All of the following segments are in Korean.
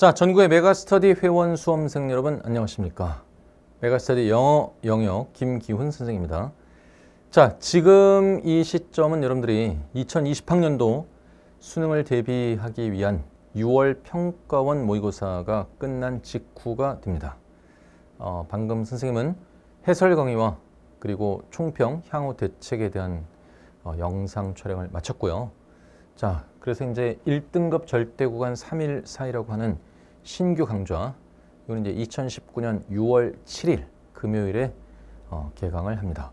자, 전국의 메가스터디 회원 수험생 여러분 안녕하십니까? 메가스터디 영어 영역 김기훈 선생입니다. 자, 지금 이 시점은 여러분들이 2020학년도 수능을 대비하기 위한 6월 평가원 모의고사가 끝난 직후가 됩니다. 어, 방금 선생님은 해설 강의와 그리고 총평 향후 대책에 대한 어, 영상 촬영을 마쳤고요. 자, 그래서 이제 1등급 절대 구간 3일 사이라고 하는 신규 강좌 이거는 이제 2019년 6월 7일 금요일에 어, 개강을 합니다.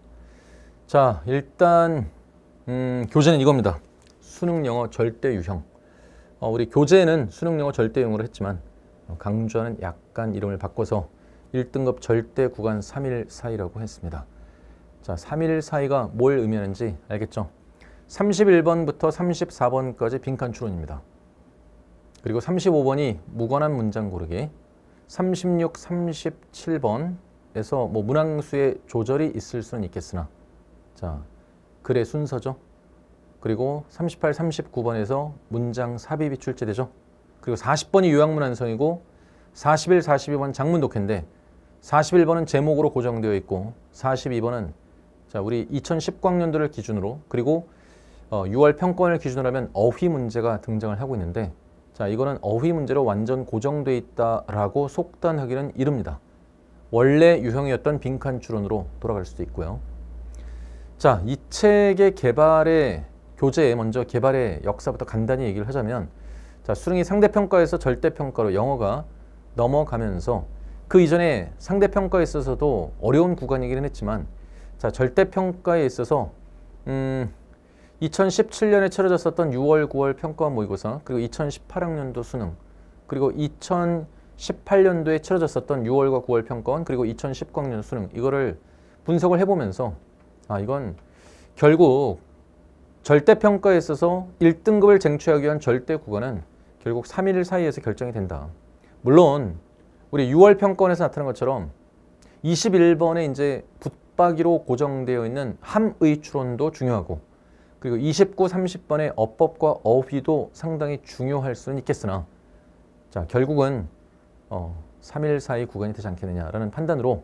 자, 일단 음, 교재는 이겁니다. 수능 영어 절대 유형. 어, 우리 교재는 수능 영어 절대 유형으로 했지만 어, 강좌는 약간 이름을 바꿔서 1등급 절대 구간 3일 사이라고 했습니다. 자, 3일 사이가 뭘 의미하는지 알겠죠? 31번부터 34번까지 빈칸 추론입니다. 그리고 35번이 무관한 문장 고르기, 36, 37번에서 뭐 문항수의 조절이 있을 수는 있겠으나 자, 글의 순서죠. 그리고 38, 39번에서 문장 삽입이 출제되죠. 그리고 40번이 요약문 완성이고 41, 42번 장문 독해인데 41번은 제목으로 고정되어 있고 42번은 자, 우리 2010학년도를 기준으로 그리고 어, 6월 평권을 기준으로 하면 어휘 문제가 등장을 하고 있는데 자 이거는 어휘 문제로 완전 고정돼 있다라고 속단하기는 이릅니다. 원래 유형이었던 빈칸 추론으로 돌아갈 수도 있고요. 자, 이 책의 개발의 교재에 먼저 개발의 역사부터 간단히 얘기를 하자면 자, 수능이 상대평가에서 절대평가로 영어가 넘어가면서 그 이전에 상대평가에 있어서도 어려운 구간이기는 했지만 자, 절대평가에 있어서 음, 2017년에 치러졌었던 6월, 9월 평가 모의고사 그리고 2018학년도 수능 그리고 2018년도에 치러졌었던 6월과 9월 평가원 그리고 2019학년 수능 이거를 분석을 해보면서 아 이건 결국 절대평가에 있어서 1등급을 쟁취하기 위한 절대 구간은 결국 3일 사이에서 결정이 된다. 물론 우리 6월 평가원에서 나타난 것처럼 21번에 이제 붙박이로 고정되어 있는 함의 추론도 중요하고 그리고 29, 30번의 어법과 어휘도 상당히 중요할 수는 있겠으나 자 결국은 어, 3일 사이 구간이 되지 않겠느냐라는 판단으로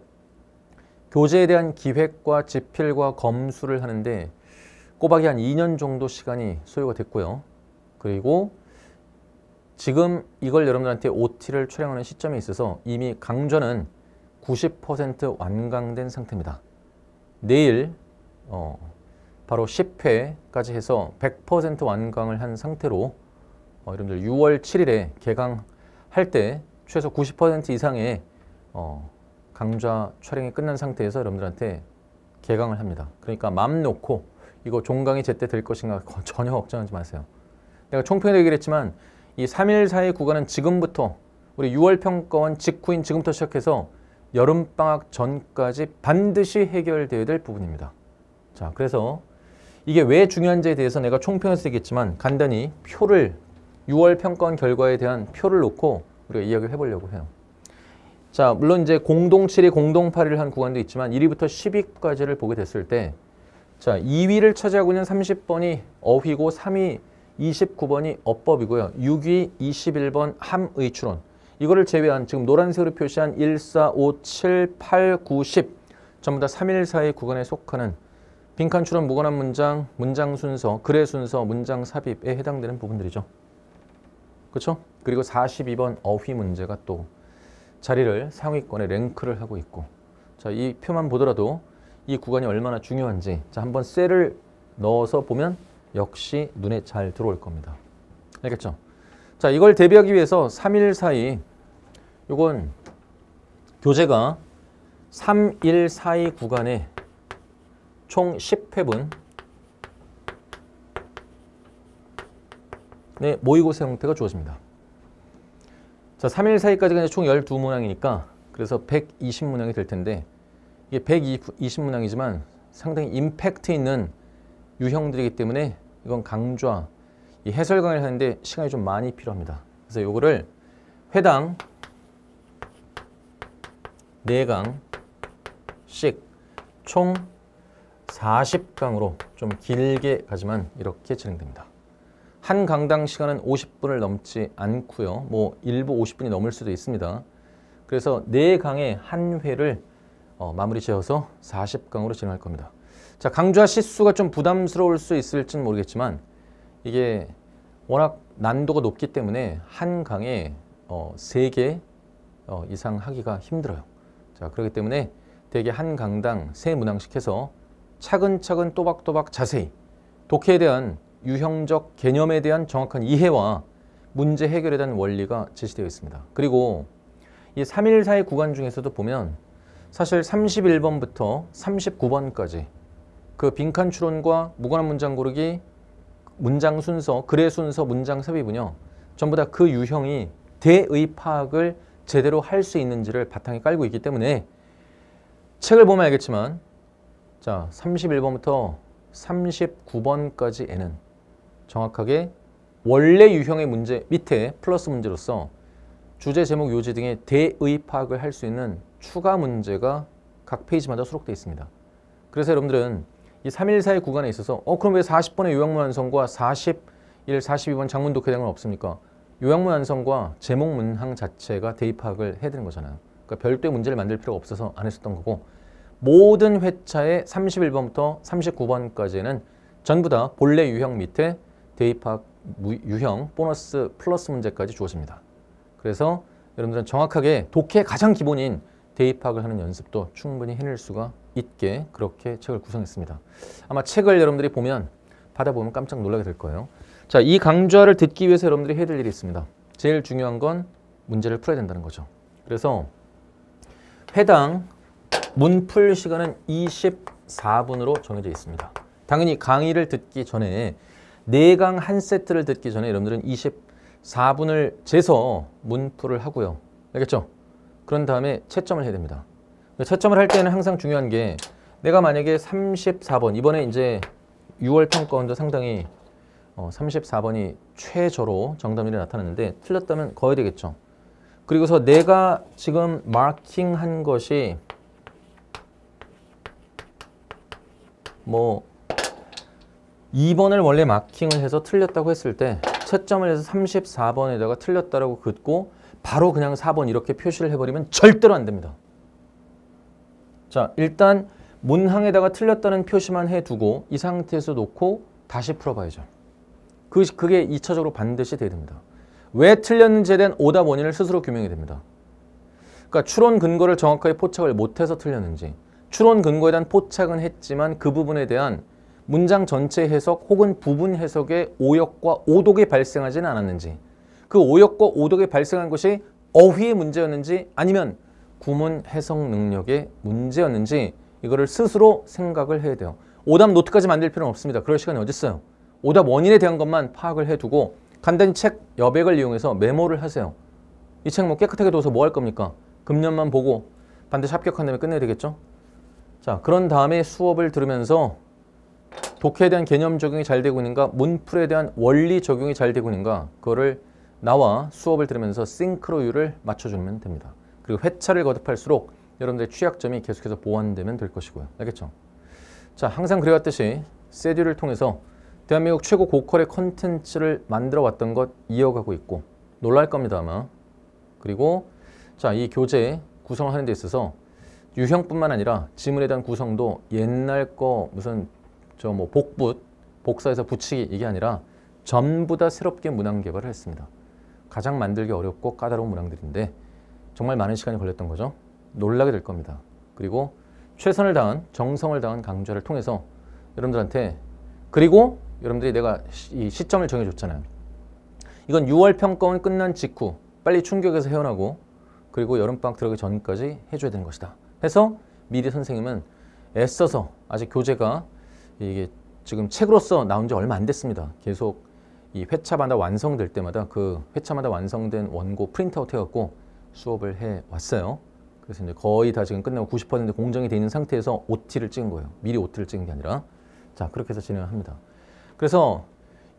교재에 대한 기획과 집필과 검수를 하는데 꼬박이 한 2년 정도 시간이 소요가 됐고요. 그리고 지금 이걸 여러분들한테 OT를 촬영하는 시점에 있어서 이미 강좌는 90% 완강된 상태입니다. 내일 어, 바로 10회까지 해서 100% 완강을 한 상태로 어, 여러분들 6월 7일에 개강할 때 최소 90% 이상의 어, 강좌 촬영이 끝난 상태에서 여러분들한테 개강을 합니다. 그러니까 맘 놓고 이거 종강이 제때 될 것인가 전혀 걱정하지 마세요. 내가 총평에 얘기를 했지만 이 3일 사이 구간은 지금부터 우리 6월 평가원 직후인 지금부터 시작해서 여름방학 전까지 반드시 해결되어야 될 부분입니다. 자, 그래서 이게 왜 중요한지에 대해서 내가 총평에서 얘기했지만 간단히 표를 6월 평가원 결과에 대한 표를 놓고 우리가 이야기를 해보려고 해요. 자, 물론 이제 공동 7위, 공동 8위를 한 구간도 있지만 1위부터 10위까지를 보게 됐을 때 자, 2위를 차지하고 있는 30번이 어휘고 3위 29번이 어법이고요. 6위 21번 함의 추론. 이거를 제외한 지금 노란색으로 표시한 1, 4, 5, 7, 8, 9, 10 전부 다 3일 사이 구간에 속하는 빈칸 추론 무관한 문장, 문장 순서, 글의 순서, 문장 삽입에 해당되는 부분들이죠. 그렇죠? 그리고 42번 어휘 문제가 또 자리를 상위권에 랭크를 하고 있고 자, 이 표만 보더라도 이 구간이 얼마나 중요한지 자, 한번 셀을 넣어서 보면 역시 눈에 잘 들어올 겁니다. 알겠죠? 자, 이걸 대비하기 위해서 3일 사이 요건 교재가 3일 사이 구간에 총 10회분 네, 모의고사 형태가 주어집니다. 자, 3일 사이까지가 총 12문항이니까 그래서 120문항이 될 텐데 이게 120문항이지만 상당히 임팩트 있는 유형들이기 때문에 이건 강좌, 이 해설 강의를 하는데 시간이 좀 많이 필요합니다. 그래서 요거를 회당 4강씩 총 40강으로 좀 길게 가지만 이렇게 진행됩니다. 한 강당 시간은 50분을 넘지 않고요. 뭐 일부 50분이 넘을 수도 있습니다. 그래서 네 강의 한 회를 어, 마무리 지어서 40강으로 진행할 겁니다. 자, 강좌 시수가 좀 부담스러울 수 있을지는 모르겠지만 이게 워낙 난도가 높기 때문에 한 강에 어, 3개 어, 이상 하기가 힘들어요. 자, 그렇기 때문에 대개 한 강당 세 문항씩 해서 차근차근 또박또박 자세히 독해에 대한 유형적 개념에 대한 정확한 이해와 문제 해결에 대한 원리가 제시되어 있습니다. 그리고 이 3일 사이 구간 중에서도 보면 사실 31번부터 39번까지 그 빈칸 추론과 무관한 문장 고르기, 문장 순서, 글의 순서, 문장 삽입은요. 전부 다 그 유형이 대의 파악을 제대로 할 수 있는지를 바탕에 깔고 있기 때문에 책을 보면 알겠지만 자 31번부터 39번까지에는 정확하게 원래 유형의 문제 밑에 플러스 문제로서 주제, 제목, 요지 등의 대의 파악을 할 수 있는 추가 문제가 각 페이지마다 수록되어 있습니다. 그래서 여러분들은 이 3일 사이 구간에 있어서 어 그럼 왜 40번의 요약문 완성과 41, 42번 장문 독해 등은 없습니까? 요약문 완성과 제목 문항 자체가 대입 파악을 해야 되는 거잖아요. 그러니까 별도의 문제를 만들 필요가 없어서 안 했었던 거고 모든 회차의 31번부터 39번까지는 전부 다 본래 유형 밑에 대입 파악 유형 보너스 플러스 문제까지 주어집니다. 그래서 여러분들은 정확하게 독해 가장 기본인 대입 파악을 하는 연습도 충분히 해낼 수가 있게 그렇게 책을 구성했습니다. 아마 책을 여러분들이 보면 받아보면 깜짝 놀라게 될 거예요. 자, 이 강좌를 듣기 위해서 여러분들이 해야 될 일이 있습니다. 제일 중요한 건 문제를 풀어야 된다는 거죠. 그래서 해당 문풀 시간은 24분으로 정해져 있습니다. 당연히 강의를 듣기 전에 4강 한 세트를 듣기 전에 여러분들은 24분을 재서 문풀을 하고요. 알겠죠? 그런 다음에 채점을 해야 됩니다. 채점을 할 때는 항상 중요한 게 내가 만약에 34번 이번에 이제 6월 평가원도 상당히 어, 34번이 최저로 정답률이 나타났는데 틀렸다면 거야 되겠죠. 그리고서 내가 지금 마킹한 것이 뭐 2번을 원래 마킹을 해서 틀렸다고 했을 때 채점을 해서 34번에다가 틀렸다라고 긋고 바로 그냥 4번 이렇게 표시를 해버리면 절대로 안 됩니다. 자, 일단 문항에다가 틀렸다는 표시만 해두고 이 상태에서 놓고 다시 풀어봐야죠. 그, 그게 2차적으로 반드시 돼야 됩니다. 왜 틀렸는지에 대한 오답 원인을 스스로 규명해야 됩니다. 그러니까 추론 근거를 정확하게 포착을 못해서 틀렸는지 추론 근거에 대한 포착은 했지만 그 부분에 대한 문장 전체 해석 혹은 부분 해석의 오역과 오독이 발생하지는 않았는지 그 오역과 오독이 발생한 것이 어휘의 문제였는지 아니면 구문 해석 능력의 문제였는지 이거를 스스로 생각을 해야 돼요. 오답 노트까지 만들 필요는 없습니다. 그럴 시간이 어디 있어요. 오답 원인에 대한 것만 파악을 해두고 간단히 책 여백을 이용해서 메모를 하세요. 이 책 뭐 깨끗하게 둬서 뭐 할 겁니까? 금년만 보고 반드시 합격한 다음에 끝내야 되겠죠? 자, 그런 다음에 수업을 들으면서 독해에 대한 개념 적용이 잘 되고 있는가, 문풀에 대한 원리 적용이 잘 되고 있는가, 그거를 나와 수업을 들으면서 싱크로율을 맞춰주면 됩니다. 그리고 회차를 거듭할수록 여러분들의 취약점이 계속해서 보완되면 될 것이고요. 알겠죠? 자, 항상 그래왔듯이 세듀를 통해서 대한민국 최고 고퀄의 컨텐츠를 만들어 왔던 것 이어가고 있고 놀랄 겁니다 아마. 그리고 자, 이 교재 구성을 하는 데 있어서 유형뿐만 아니라 지문에 대한 구성도 옛날 거 무슨 저 뭐 복붙, 복사해서 붙이기 이게 아니라 전부 다 새롭게 문항 개발을 했습니다. 가장 만들기 어렵고 까다로운 문항들인데 정말 많은 시간이 걸렸던 거죠. 놀라게 될 겁니다. 그리고 최선을 다한 정성을 다한 강좌를 통해서 여러분들한테 그리고 여러분들이 내가 이 시점을 정해줬잖아요. 이건 6월 평가원 끝난 직후 빨리 충격에서 헤어나고 그리고 여름방학 들어가기 전까지 해줘야 되는 것이다. 해서 미리 선생님은 애써서 아직 교재가 이게 지금 책으로서 나온 지 얼마 안 됐습니다. 계속 이 회차마다 완성될 때마다 그 회차마다 완성된 원고 프린트아웃 해갖고 수업을 해 왔어요. 그래서 이제 거의 다 지금 끝나고 90% 공정이 돼 있는 상태에서 OT를 찍은 거예요. 미리 OT를 찍은 게 아니라. 자, 그렇게 해서 진행을 합니다. 그래서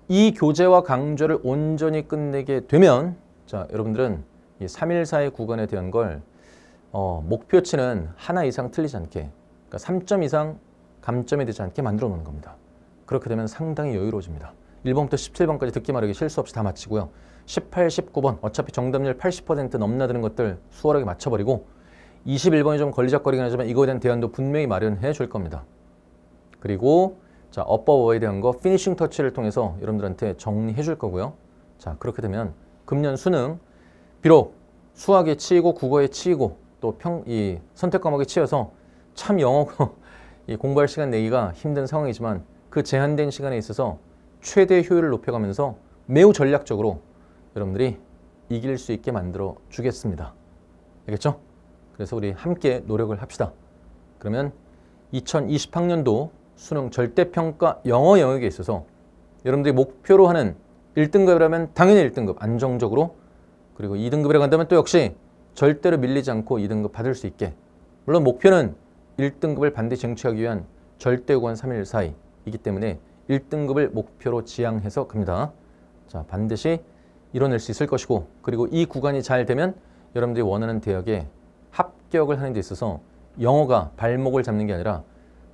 이 교재와 강좌를 온전히 끝내게 되면 자, 여러분들은 이 314의 구간에 대한 걸 어, 목표치는 하나 이상 틀리지 않게 그러니까 3점 이상 감점이 되지 않게 만들어 놓는 겁니다. 그렇게 되면 상당히 여유로워집니다. 1번부터 17번까지 듣기 말하기 실수 없이 다 마치고요. 18, 19번 어차피 정답률 80% 넘나드는 것들 수월하게 맞춰버리고 21번이 좀 걸리적거리긴 하지만 이거에 대한 대안도 분명히 마련해 줄 겁니다. 그리고 자 업버워에 대한 거 피니싱 터치를 통해서 여러분들한테 정리해 줄 거고요. 자 그렇게 되면 금년 수능 비록 수학에 치이고 국어에 치이고 또 평 이 선택 과목에 치여서 참 영어 이 공부할 시간 내기가 힘든 상황이지만 그 제한된 시간에 있어서 최대 효율을 높여가면서 매우 전략적으로 여러분들이 이길 수 있게 만들어 주겠습니다. 알겠죠? 그래서 우리 함께 노력을 합시다. 그러면 2020학년도 수능 절대평가 영어 영역에 있어서 여러분들이 목표로 하는 1등급이라면 당연히 1등급 안정적으로 그리고 2등급이라고 한다면 또 역시 절대로 밀리지 않고 2등급 받을 수 있게 물론 목표는 1등급을 반드시 쟁취하기 위한 절대구간 3일 사이이기 때문에 1등급을 목표로 지향해서 갑니다. 자 반드시 이뤄낼 수 있을 것이고 그리고 이 구간이 잘 되면 여러분들이 원하는 대학에 합격을 하는 데 있어서 영어가 발목을 잡는 게 아니라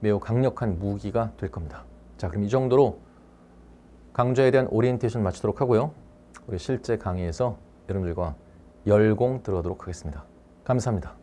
매우 강력한 무기가 될 겁니다. 자 그럼 이 정도로 강좌에 대한 오리엔테이션 마치도록 하고요. 우리 실제 강의에서 여러분들과 열공 들어가도록 하겠습니다. 감사합니다.